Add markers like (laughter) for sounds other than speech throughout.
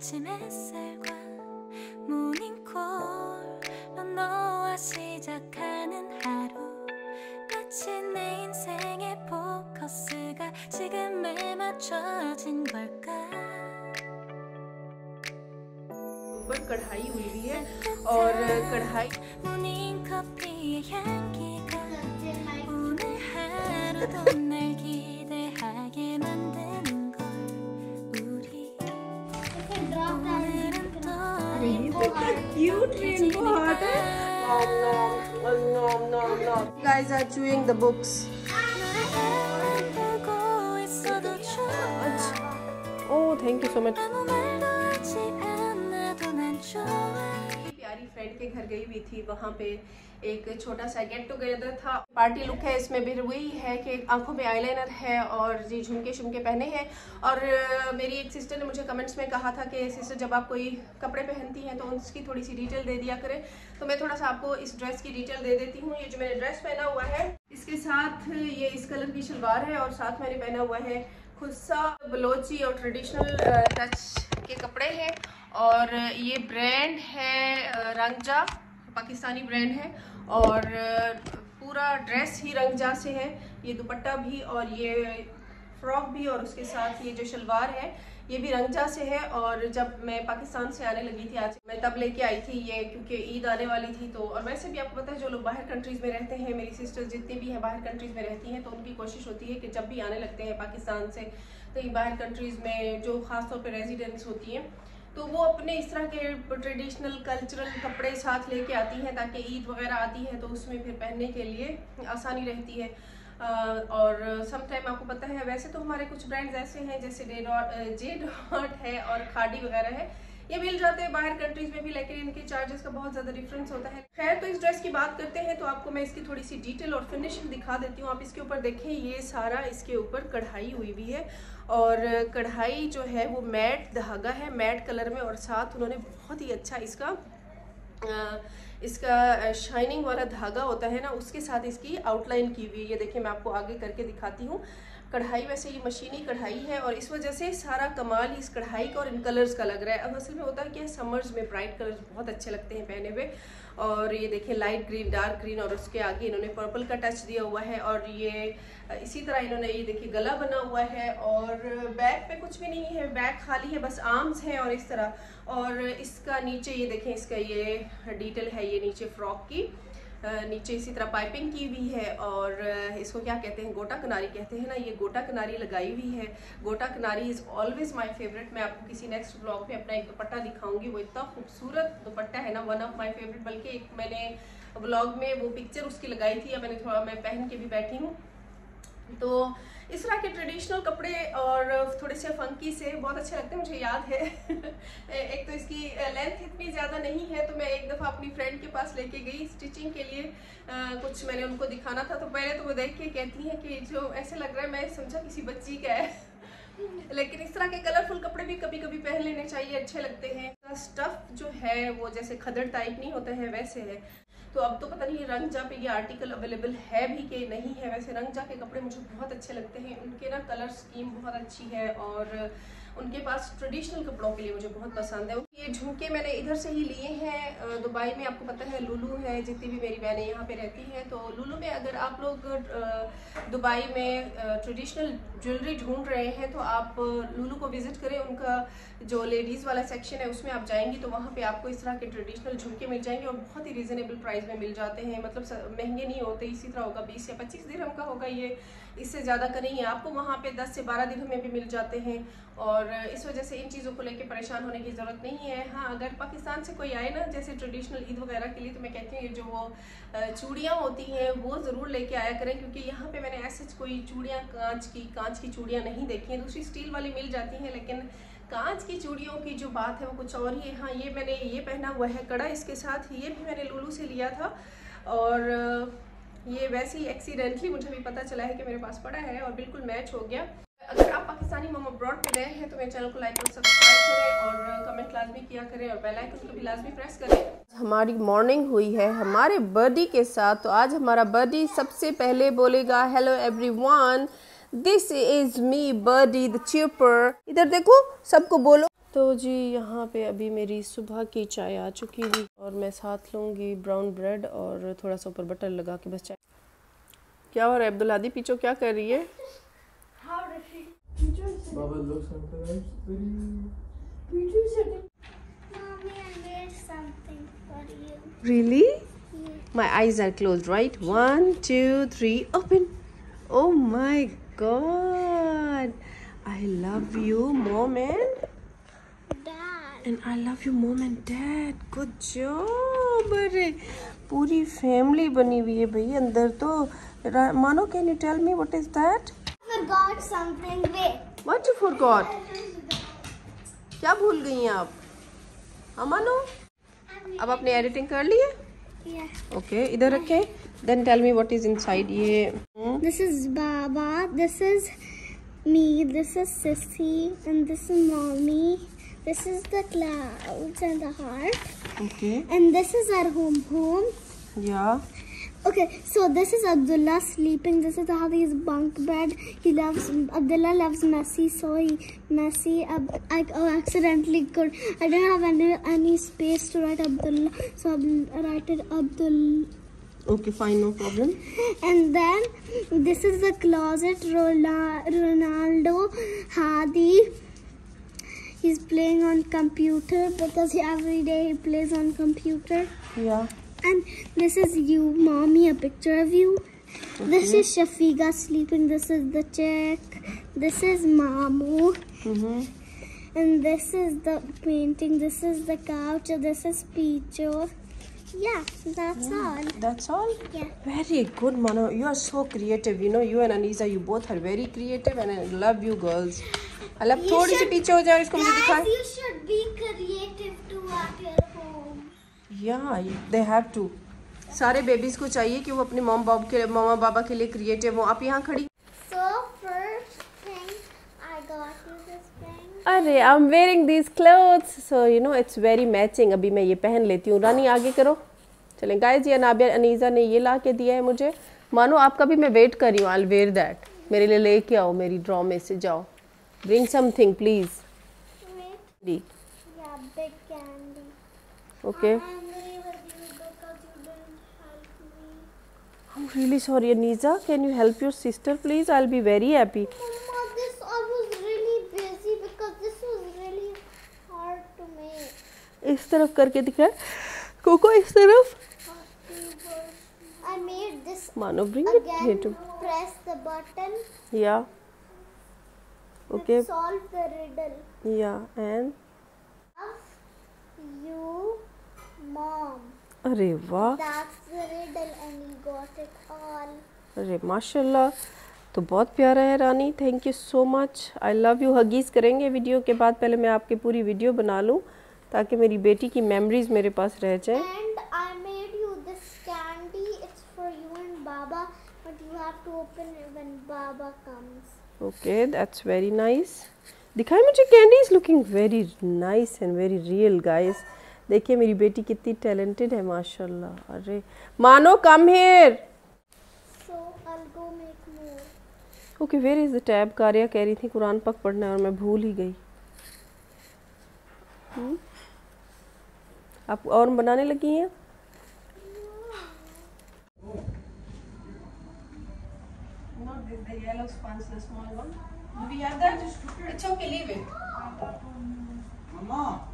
아침 햇살과 모닝콜로 너와 시작하는 하루 마치 내 인생의 포커스가 지금에 맞춰진 걸까 ऊपर कढ़ाई हुई हुई है और कढ़ाई 모닝 커피의 향기가 오늘 하루도 (laughs) cute rainbow heart. Nom nom nom nom nom. You guys are chewing the books. Oh, thank you so much. प्यारी फ्रेंड के घर गई हुई थी वहाँ पे एक छोटा सा गेट टुगेदर था। पार्टी लुक है, इसमें भी वही है कि आँखों पे आईलाइनर है और जी झुमके शुमके पहने हैं। और मेरी एक सिस्टर ने मुझे कमेंट्स में कहा था कि सिस्टर जब आप कोई कपड़े पहनती हैं तो उसकी थोड़ी सी डिटेल दे दिया करें। तो मैं थोड़ा सा आपको इस ड्रेस की डिटेल दे देती हूँ। ये जो मैंने ड्रेस पहना हुआ है, इसके साथ ये इस कलर की शलवार है और साथ मैंने पहना हुआ है खुस्सा, बलोची और ट्रेडिशनल टच के कपड़े हैं। और ये ब्रांड है रंगजा। पाकिस्तानी ब्रांड है और पूरा ड्रेस ही रंगजा से है। ये दुपट्टा भी और ये फ्रॉक भी और उसके साथ ये जो शलवार है, ये भी रंगजा से है। और जब मैं पाकिस्तान से आने लगी थी, आज मैं तब लेके आई थी ये, क्योंकि ईद आने वाली थी तो और वैसे भी आपको पता है, जो लोग बाहर कंट्रीज़ में रहते हैं, मेरी सिस्टर्स जितनी भी हैं बाहर कंट्रीज़ में रहती हैं तो उनकी कोशिश होती है कि जब भी आने लगते हैं पाकिस्तान से कहीं बाहर कंट्रीज़ में जो खासतौर पर रेजिडेंट्स होती हैं तो वो अपने इस तरह के ट्रेडिशनल कल्चरल कपड़े साथ लेके आती हैं ताकि ईद वगैरह आती है तो उसमें फिर पहनने के लिए आसानी रहती है। और सम टाइम आपको पता है, वैसे तो हमारे कुछ ब्रांड्स ऐसे हैं जैसे डे डॉट जे डॉट है और खाड़ी वगैरह है। ये मिल जाते हैं बाहर कंट्रीज़ में भी, लेकिन इनके चार्जेस का बहुत ज़्यादा डिफरेंस होता है। खैर तो इस ड्रेस की बात करते हैं तो आपको मैं इसकी थोड़ी सी डिटेल और फिनिशिंग दिखा देती हूँ। आप इसके ऊपर देखें, ये सारा इसके ऊपर कढ़ाई हुई हुई है। और कढ़ाई जो है, वो मैट धागा है मैट कलर में, और साथ उन्होंने बहुत ही अच्छा इसका इसका शाइनिंग वाला धागा होता है ना, उसके साथ इसकी आउटलाइन की हुई है। ये देखिए, मैं आपको आगे करके दिखाती हूँ। कढ़ाई वैसे ये मशीनी कढ़ाई है और इस वजह से सारा कमाल ही इस कढ़ाई का और इन कलर्स का लग रहा है। अब असल में होता है क्या समर्स में ब्राइट कलर्स बहुत अच्छे लगते हैं पहने हुए। और ये देखिए लाइट ग्रीन, डार्क ग्रीन और उसके आगे इन्होंने पर्पल का टच दिया हुआ है और ये, इसी तरह इन्होंने ये देखिए गला बना हुआ है और बैक पे कुछ भी नहीं है, बैक खाली है, बस आर्म्स हैं और इस तरह। और इसका नीचे ये देखें, इसका ये डिटेल है, ये नीचे फ्रॉक की। नीचे इसी तरह पाइपिंग की हुई है और इसको क्या कहते हैं, गोटा किनारी कहते हैं ना, ये गोटा किनारी लगाई हुई है। गोटा किनारी इज़ ऑलवेज माय फेवरेट मैं आपको किसी नेक्स्ट ब्लॉग में अपना एक दुपट्टा दिखाऊँगी। वो इतना खूबसूरत दुपट्टा है ना वन ऑफ़ माय फेवरेट बल्कि एक मैंने ब्लॉग में वो पिक्चर उसकी लगाई थी, या मैंने थोड़ा, मैं पहन के भी बैठी हूँ। तो इस तरह के ट्रेडिशनल कपड़े और थोड़े से फंकी से बहुत अच्छे लगते हैं मुझे याद है। (laughs) एक तो इसकी लेंथ इतनी ज़्यादा नहीं है तो मैं एक दफ़ा अपनी फ्रेंड के पास लेके गई स्टिचिंग के लिए। अ, कुछ मैंने उनको दिखाना था तो पहले तो वो देख के कहती हैं कि जो ऐसे लग रहा है मैं समझा किसी बच्ची का है। (laughs) लेकिन इस तरह के कलरफुल कपड़े भी कभी कभी पहन लेने चाहिए अच्छे लगते हैं। स्टफ़ जो है वो जैसे खदड़ टाइप नहीं होता है वैसे है। तो अब तो पता नहीं रंगजा पे ये आर्टिकल अवेलेबल है भी कि नहीं है। वैसे रंगजा के कपड़े मुझे बहुत अच्छे लगते हैं। उनके ना कलर स्कीम बहुत अच्छी है और उनके पास ट्रेडिशनल कपड़ों के लिए मुझे बहुत पसंद है। ये झुमके मैंने इधर से ही लिए हैं दुबई में, आपको पता है लुलू है, जितनी भी मेरी बहनें यहाँ पे रहती हैं तो लुलू में अगर आप लोग दुबई में ट्रेडिशनल ज्वेलरी ढूंढ रहे हैं तो आप लुलू को विज़िट करें, उनका जो लेडीज़ वाला सेक्शन है, उसमें आप जाएँगी तो वहाँ पे आपको इस तरह के ट्रेडिशनल झुमके मिल जाएँगे और बहुत ही रिजनेबल प्राइस में मिल जाते हैं। मतलब महँगे नहीं होते, इसी तरह होगा, बीस या पच्चीस दिरहम का होगा ये इससे ज़्यादा का नहीं है आपको वहाँ पे दस से बारह दिरहम में भी मिल जाते हैं और इस वजह से इन चीज़ों को लेके परेशान होने की ज़रूरत नहीं है। हाँ अगर पाकिस्तान से कोई आए ना, जैसे ट्रेडिशनल ईद वगैरह के लिए तो मैं कहती हूँ, ये जो वो चूड़ियाँ होती हैं, वो ज़रूर लेके आया करें, क्योंकि यहाँ पे मैंने ऐसे कोई चूड़ियाँ, कांच की कांच की चूड़ियाँ नहीं देखी हैं। दूसरी स्टील वाली मिल जाती हैं, लेकिन कांच की चूड़ियों की जो बात है, वो कुछ और ही है। हाँ ये मैंने ये पहना हुआ है कड़ा, इसके साथ ये भी मैंने लुलू से लिया था और ये वैसे ही एक्सीडेंटली मुझे भी पता चला है कि मेरे पास पड़ा है और बिल्कुल मैच हो गया। अगर आप पाकिस्तानी मम अब्रॉड पे नए हैं तो मेरे चैनल को लाइक और सब्सक्राइब करें और कमेंट लाजमी किया करें और बेल आइकन को भी लाजमी प्रेस करें। हमारी मॉर्निंग हुई है, हमारे बर्थडे के साथ। तो आज हमारा बर्थडे सबसे पहले बोलेगा hello everyone this is me birthday the chipper इधर देखो, सबको बोलो। तो जी यहाँ पे अभी मेरी सुबह की चाय आ चुकी है और मैं साथ लूँगी ब्राउन ब्रेड और थोड़ा सा ऊपर बटर लगा के बस चाय। क्या हो रहा है? अब्दुल आदि पीछो क्या कर रही है? Really my eyes are close right one two three open oh my god I love you moment And I love you, mom and dad. Good job. अरे पूरी फैमिली बनी हुई है भाई अंदर तो Mano can you tell me what is that Forgot something. Wait. What you forgot क्या भूल गई हैं आप हाँ मानो अब आपने एडिटिंग कर ली है Yeah. ओके इधर रखें then tell me what is inside ये हम्म, This is Baba. This is me. This is Sissy. And this is Mommy. This is the clouds and the heart. Okay. And this is our home. Home. Yeah. Okay, so this is Abdullah sleeping. This is Hadi's bunk bed. He loves Abdullah loves messy, so he messy. Ab, I oh, accidentally could. I do not have any any space to write Abdullah, so I wrote it Abdullah. Okay, fine, no problem. And then this is the closet. Ronaldo, Hadi he's playing on computer because every day he plays on computer. Yeah. And this is you, mommy, a picture of you. This is Shafiga sleeping. This is the chick. This is Mamu. Mm-hmm. And this is the painting. This is the couch. This is Picho. Yeah, that's yeah. all. That's all? Yeah. Very good, Mano. You are so creative. You know, you and Anisa, you both are very creative and I love you girls. You थोड़ी सी पीछे हो जाओ इसको मुझे दिखाएँ या they have to सारे babies को चाहिए कि वो अपने मॉम बाब के मामा बाबा के लिए क्रिएटिव हो। आप यहाँ खड़ी So first thing, I got you this अरे I am wearing this clothes so you know it's very matching अभी मैं ये पहन लेती हूँ। रानी आगे करो। चलें गाइस ये नाबिया अनीजा ने ये ला के दिया है मुझे। मानो आपका भी मैं वेट कर रही हूँ। आई वेयर दैट मेरे लिए लेके आओ मेरी ड्रॉ में से जाओ। Bring something please Wait. Yeah, big candy. Okay I'm angry with you because you didn't help me. I'm really sorry, Anisa. Can you help your sister, please? I'll be very happy. Mama, this I was really busy because this was really hard to make. इस तरफ़ करके दिखा cocoa इस तरफ़ I made this मानो bring it here again. to Press the button. yeah okay. and solve the riddle. Yeah and? Love you mom. are wa that's the riddle and you got it all. तो बहुत प्यारा है रानी। Thank you so much I love you huggies करेंगे video के बाद। पहले मैं आपकी पूरी वीडियो बना लूँ ताकि मेरी बेटी की मेमोरीज मेरे पास रह जाए। And I made you this candy it's for you and Baba but you have to open it when Baba comes okay that's very nice दिखाई मुझे candy is looking very nice and very real guys देखिए मेरी बेटी कितनी talented है माशाल्लाह। अरे Mano come here. Okay where is the tab कारिया कह रही थी कुरान पक पढ़ना है और मैं भूल ही गई। हम्म? आप और बनाने लगी हैं? Not the, the yellow sponge, the small one. Do we have that? It's okay, leave it. Mama.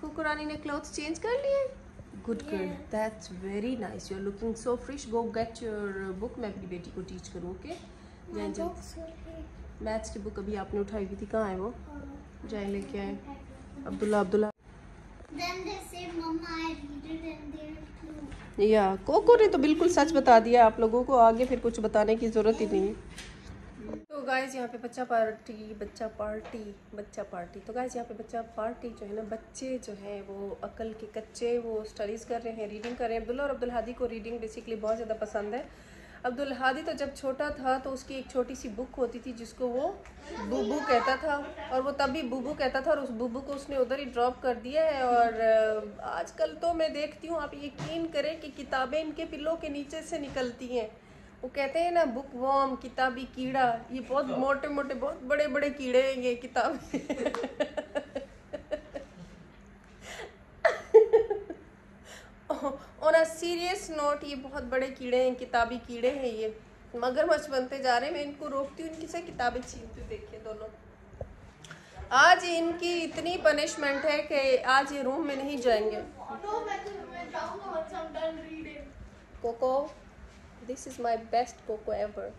कुकुरानी ने क्लॉथ चेंज कर लिए? Good girl that's very nice you are looking so fresh go get your book मैं अपनी बेटी को teach करूँ okay जाए here. Maths की बुक अभी आपने उठाई हुई थी। कहाँ है वो? जाए लेके आए। Abdullah Abdullah Then they say, Mama, I read it and they're true. Yeah, Coco ने तो बिल्कुल सच बता दिया आप लोगों को, आगे फिर कुछ बताने की ज़रूरत ही नहीं। है तो गाइज़ यहाँ पे बच्चा पार्टी बच्चा पार्टी बच्चा पार्टी तो गाइज़ यहाँ पे बच्चा पार्टी जो है ना, बच्चे जो हैं, वो अकल के कच्चे, वो स्टडीज़ कर रहे हैं रीडिंग कर रहे हैं। अब्दुल्ला और अब्दुल हादी को रीडिंग बेसिकली बहुत ज़्यादा पसंद है। अब्दुल हादी तो जब छोटा था तो उसकी एक छोटी सी बुक होती थी जिसको वो बूबू कहता था और वो तभी बूबू कहता था और उस बूबू को उसने उधर ही ड्रॉप कर दिया है और आजकल तो मैं देखती हूँ आप यकीन करें कि किताबें इनके पिल्लों के नीचे से निकलती हैं। वो कहते हैं ना बुक वॉम किताबी कीड़ा ये बहुत मोटे मोटे बहुत बड़े बड़े कीड़े हैं ये किताब (laughs) ऑन अ सीरियस नोट ये बहुत बड़े कीड़े हैं किताबी कीड़े हैं ये। मगरमच्छ बनते जा रहे हैं मैं इनको रोकती हूँ इनकी से किताबें छीनती हूँ देखिए दोनों। आज इनकी इतनी पनिशमेंट है कि आज ये रूम में नहीं जाएँगे. Coco this is my best Coco ever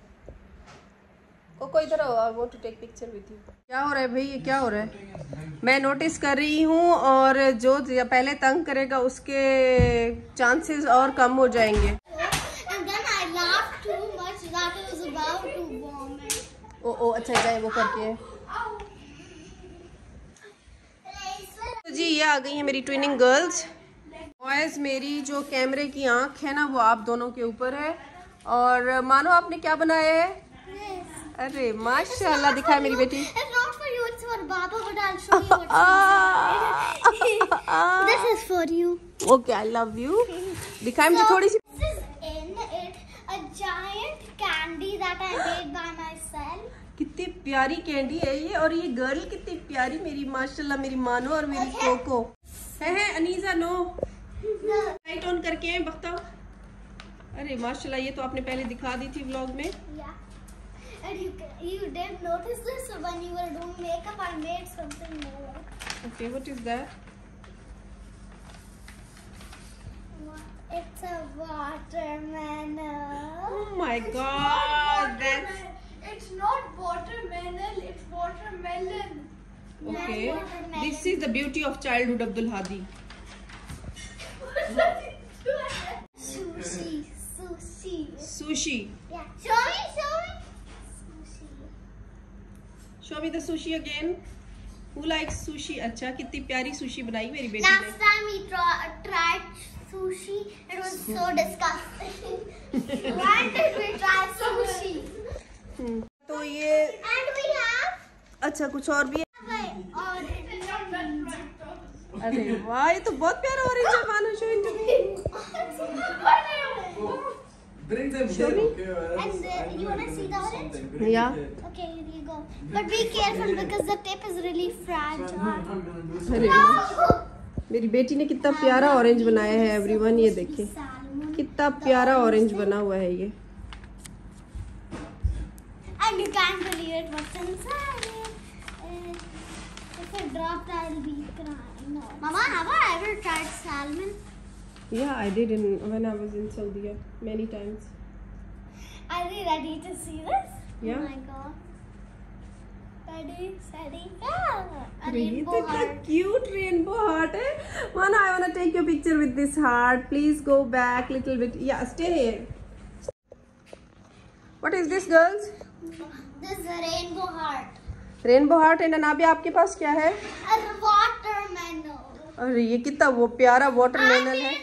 Coco इधर आओ I want to take picture with you क्या हो रहा है भाई ये क्या हो रहा है? मैं नोटिस कर रही हूँ और जो पहले तंग करेगा उसके चांसेस और कम हो जाएँगे. ओ ओ अच्छा जाए वो करके। तो जी ये आ गई है मेरी ट्विनिंग गर्ल्स बॉयज़ मेरी जो कैमरे की आँख है ना वो आप दोनों के ऊपर है। और मानो आपने क्या बनाया है? अरे माशाल्लाह दिखाए मेरी बेटी It's not for you, it's for Baba, This is for you. Okay I love you दिखाए मुझे थोड़ी सी। This is in it a giant candy that I made by myself. कितनी प्यारी कैंडी है ये और ये गर्ल कितनी प्यारी मेरी माशाल्लाह मेरी मानो और मेरी कोको। है है अनीजा नो। लाइट ऑन करके बताओ। अरे माशाल्लाह ये तो आपने पहले दिखा दी थी व्लॉग में। Yeah. and you you didn't notice this when you were doing makeup. I made something more. Okay, what is that? It's a watermelon. Oh my it's god! That's it's not watermelon. It's watermelon. Okay. Watermelon. This is the beauty of childhood, Abdul Hadi. sushi. Sushi. Sushi. Yeah. Show me. Show Show me the sushi again. Who likes sushi? अच्छा कितनी प्यारी sushi बनाई मेरी बेटी Last ने time we tra- tried sushi, it was so disgusting. Why did we try sushi? हम्म, तो ये And we have अच्छा कुछ और भी अरे वाह ये तो बहुत प्यारा ऑरेंज है Mano show it Bring them Show here, me. okay? And the- you do wanna see the orange? Yeah. it. Okay, here you go. But be careful because the tape is really fragile. वाह। मेरी बेटी ने कितना प्यारा orange बनाया है everyone ये देखें. कितना प्यारा ऑरेंज बना हुआ है ये And you can't believe it what's inside it. Uh, If it dropped, I'll be crying. Mama, have I ever tried salmon? Yeah, I did in when I was in Saudi many times. Are you ready to see this? Yeah. Oh my god. Ready, steady, go. तो rainbow heart. Cute rainbow heart है Mano I want take your picture with this heart please go back little bit या stay here what is this girls This is a rainbow heart. Rainbow heart and Anabia आपके पास क्या है watermelon. अरे ये कितना वो प्यारा I वाटरमेलन है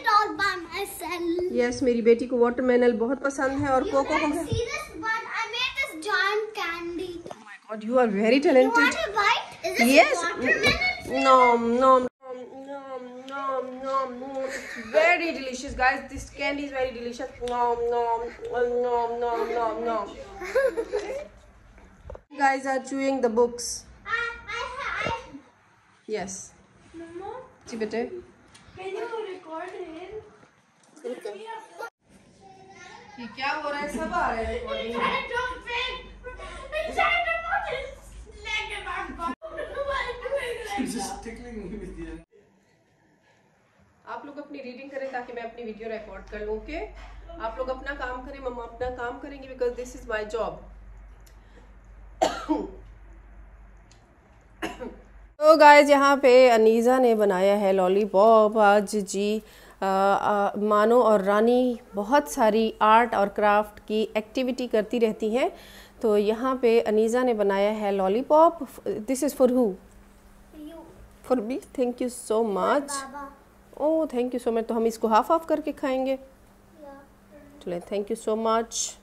यस मेरी बेटी को वाटरमेलन बहुत पसंद है और कोको को you are very talented yes nom nom very candy is very delicious nom nom nom nom ये क्या हो रहा है? सब आ रहे हैं. आप लोग अपनी रीडिंग करें ताकि मैं अपनी वीडियो रिकॉर्ड कर लूँ ओके आप लोग अपना काम करें मम्मा अपना काम करेंगे because this is my job तो गाइज़ यहाँ पे अनीज़ा ने बनाया है लॉलीपॉप आज जी मानो और रानी बहुत सारी आर्ट और क्राफ्ट की एक्टिविटी करती रहती हैं। तो यहाँ पे अनीज़ा ने बनाया है lollipop. This is for who for be thank you so much oh oh thank you so much तो हम इसको हाफ़ ऑफ़ करके खाएँगे। चले thank you so much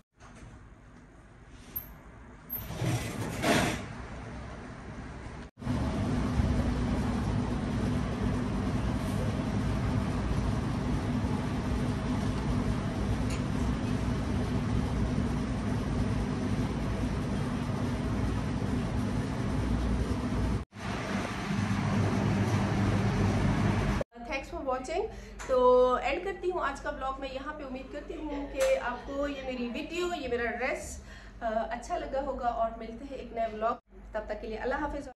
thanks for watching तो एंड करती हूँ आज का ब्लॉग मैं यहाँ पे उम्मीद करती हूँ कि आपको ये मेरी वीडियो ये मेरा ड्रेस अच्छा लगा होगा और मिलते हैं एक नए ब्लॉग तब तक के लिए अल्लाह हाफिज़।